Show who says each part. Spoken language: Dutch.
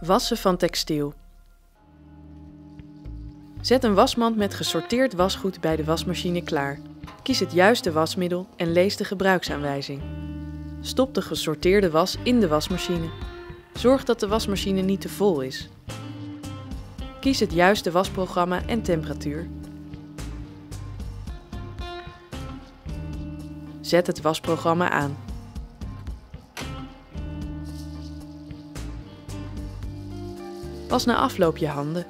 Speaker 1: Wassen van textiel. Zet een wasmand met gesorteerd wasgoed bij de wasmachine klaar. Kies het juiste wasmiddel en lees de gebruiksaanwijzing. Stop de gesorteerde was in de wasmachine. Zorg dat de wasmachine niet te vol is. Kies het juiste wasprogramma en temperatuur. Zet het wasprogramma aan. Was na afloop je handen.